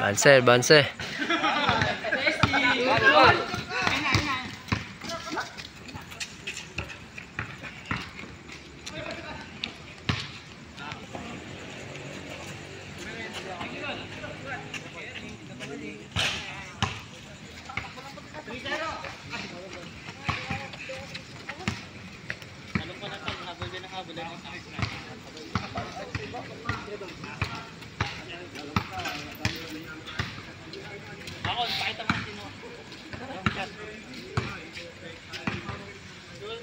Banse, banse.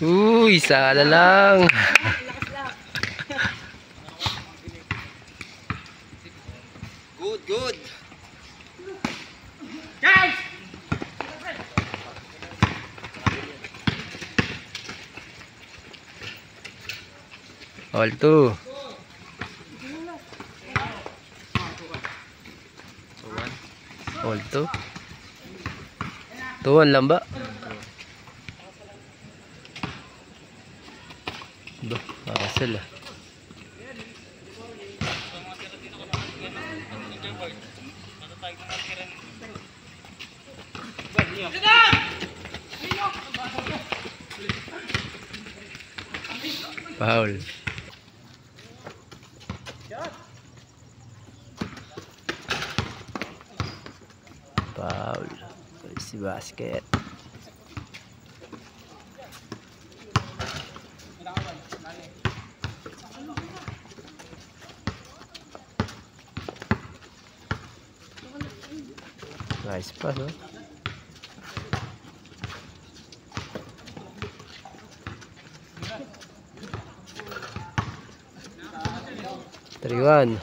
Uy, sala lang. Good, good. All two. All two. Tuwan lang ba? Ba, makasal ah. Foul. Foul. Si basket. No? Three one.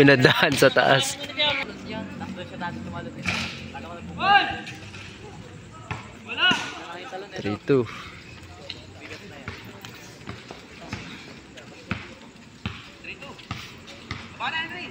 Pinadaan sa taas. Three two. All three.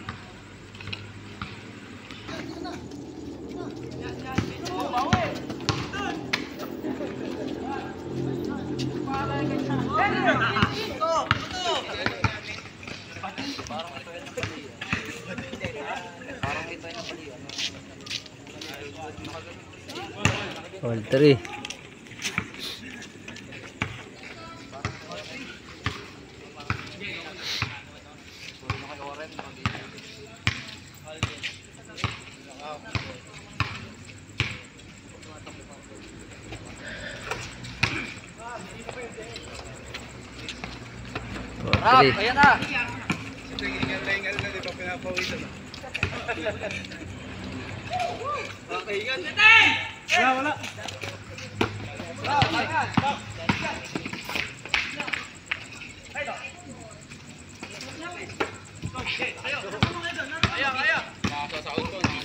All three. Ayan na. Ayan na. Ayan mo na. Woo! Nakashoot si Boy tapos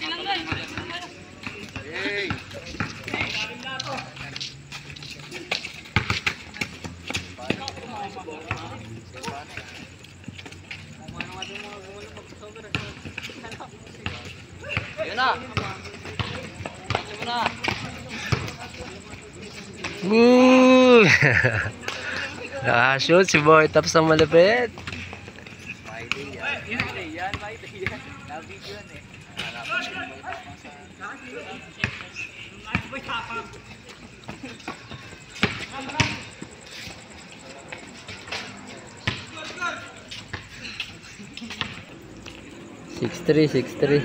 malapit. Friday yan. Friday yan, Friday yan. Na-video yan eh. Six three, six three.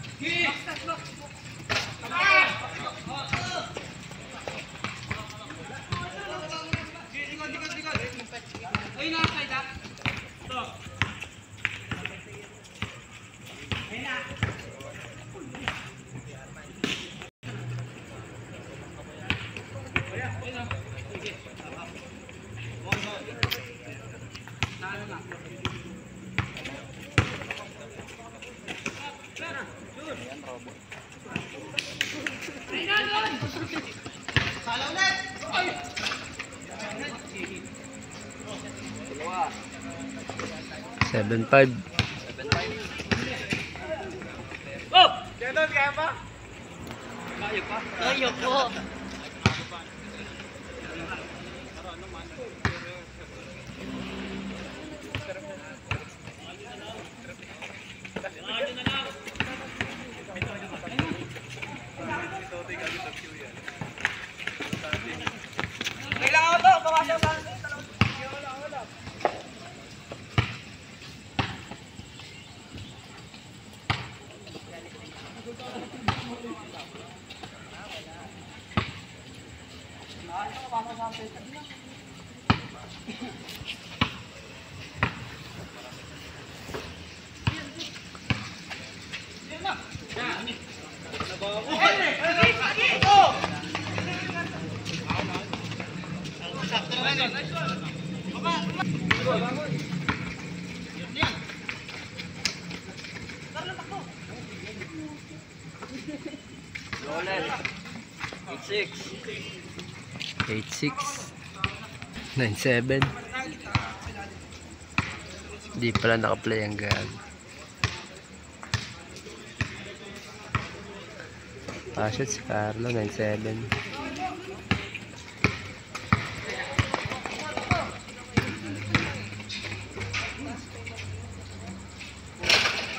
Stop. 105 Roll it. Eight six. Nine seven. Di pala nakaplay ang gag. Passion si Carlo, 9-7.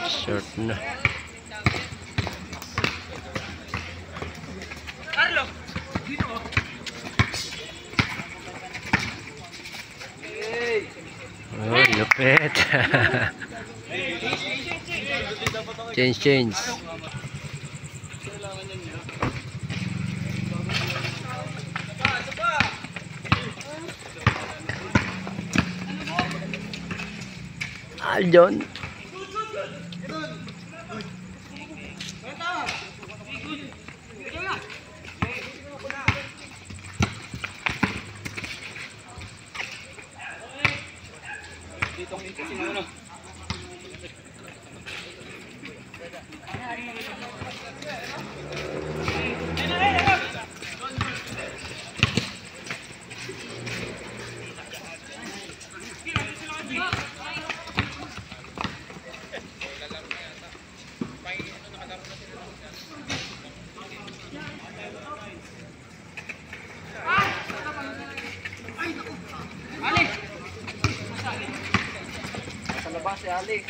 Short na. Lupit. change, change. Aljon. Sa labas si Ali.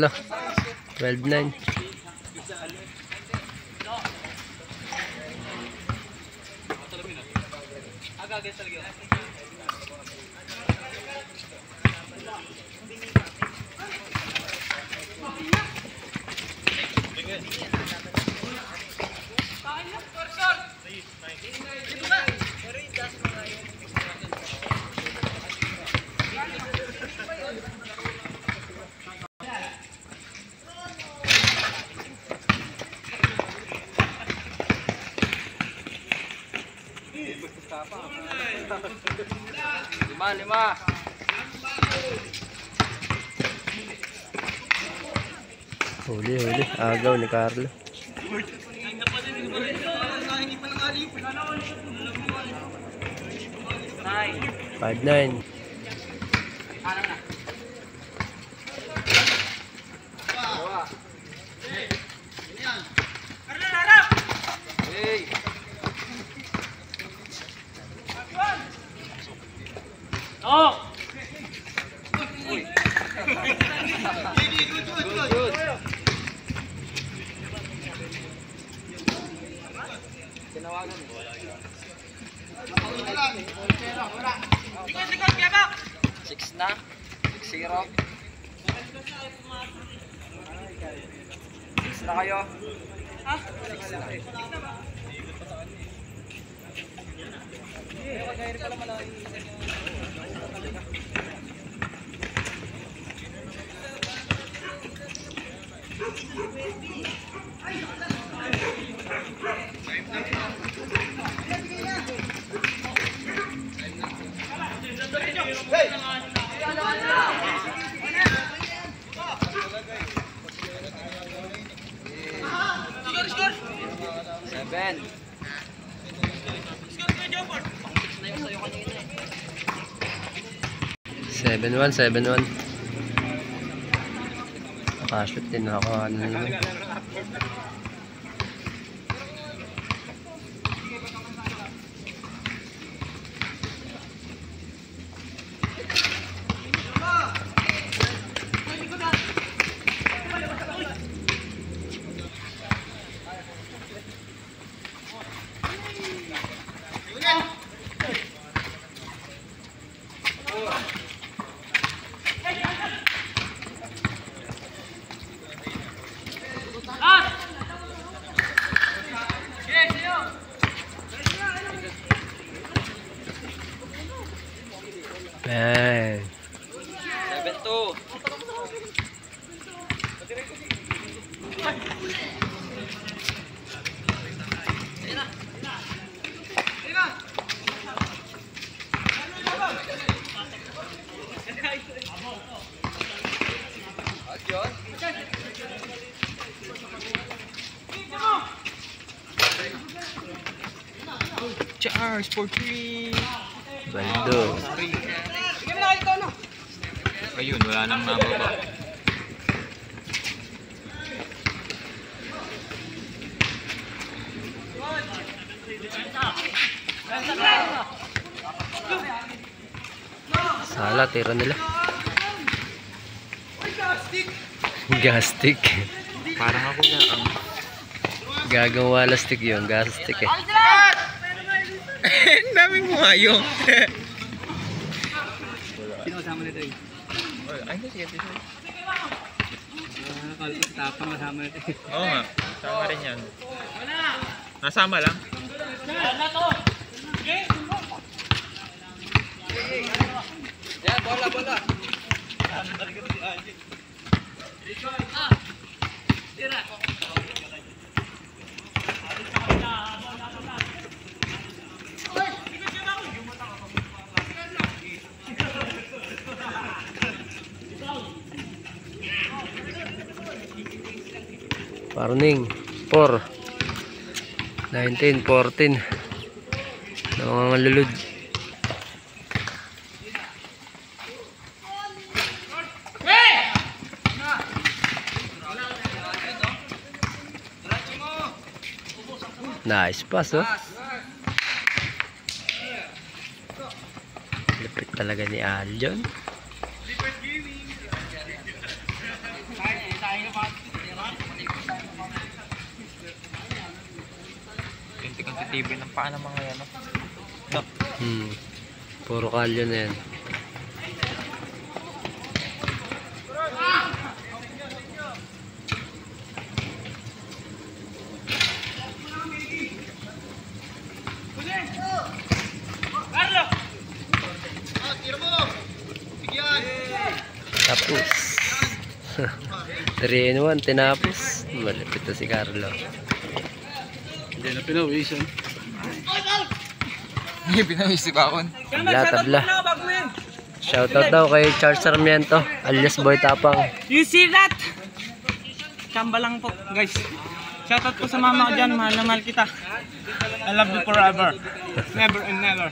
Tatlo. 12-9. Lima, lima. Huli, huli. Agaw ni Carlo. Nine. Oh! Uy. Good, good. Tinawagan mo. Six na. Six zero. Six na kayo. Six na. Seven. Seven one, seven one. Nakashoot din ako. Ano yun? Man. Seven two. Yun. Charge for three. Baldo. Ayun, wala nang nababa. Sala, tira nila. Gastik. Parang ako na ang... Gagang wala stick yun. Gas stick eh. Daming ngayon. Sino kasama nito eh? Ay, hindi, sige, sige. Ah, Kala ko si Tapang kasama nito eh. Oo nga, sama rin yan. Nasama lang. Yan, bola, bola. Parning. 4. 19, 14. Mga lulod. Nice pass, oh. Lupit talaga ni Aljon. Tinti-tintibin ng paa ng mga yan. no? No. Hmm. Puro kalyo na yan. Tapos. 3 in 1, tinapos. Malapit na si Carlo. Hindi na pinawisan. Pinawis si Bakon. Tabla, tabla. Shoutout daw kay Charles Sarmiento, alias Boy Tapang. You see that? Chamba lang po, guys. Shoutout po sa mama ko dyan. Mahal na mahal kita. I love you forever. Never and never.